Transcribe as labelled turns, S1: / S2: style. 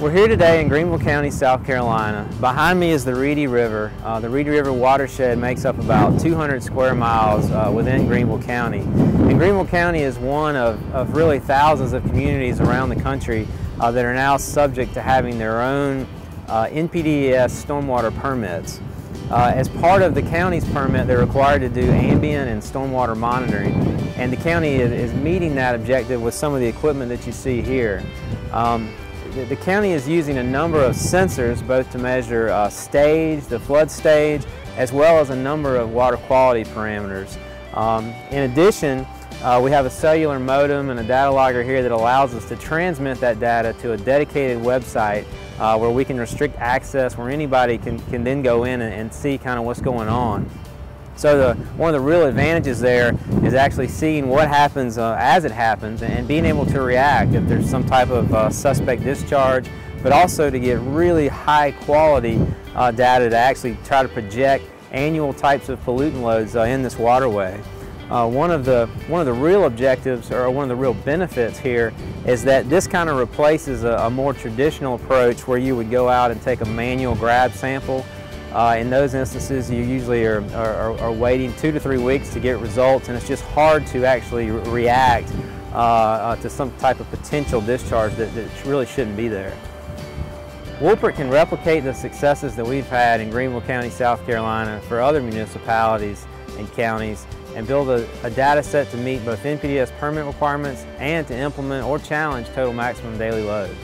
S1: We're here today in Greenville County, South Carolina. Behind me is the Reedy River. Uh, the Reedy River watershed makes up about 200 square miles uh, within Greenville County. And Greenville County is one of, of really thousands of communities around the country uh, that are now subject to having their own uh, NPDES stormwater permits. Uh, as part of the county's permit, they're required to do ambient and stormwater monitoring, and the county is, is meeting that objective with some of the equipment that you see here. Um, the, the, county is using a number of sensors both to measure uh, stage, the flood stage, as well as a number of water quality parameters. Um, in addition, uh, we have a cellular modem and a data logger here that allows us to transmit that data to a dedicated website uh, where we can restrict access, where anybody can, can then go in and, and see kind of what's going on. So the, one of the real advantages there is actually seeing what happens uh, as it happens and being able to react if there's some type of uh, suspect discharge, but also to get really high quality uh, data to actually try to project annual types of pollutant loads uh, in this waterway. Uh, one of the one of the real objectives or one of the real benefits here is that this kind of replaces a, a more traditional approach where you would go out and take a manual grab sample. Uh, in those instances, you usually are, are, are, waiting two to three weeks to get results, and it's just hard to actually react uh, uh, to some type of potential discharge that, that really shouldn't be there. Woolpert can replicate the successes that we've had in Greenville County, South Carolina for other municipalities and counties and build a, a, data set to meet both NPDES permit requirements and to implement or challenge total maximum daily loads.